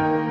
Bye.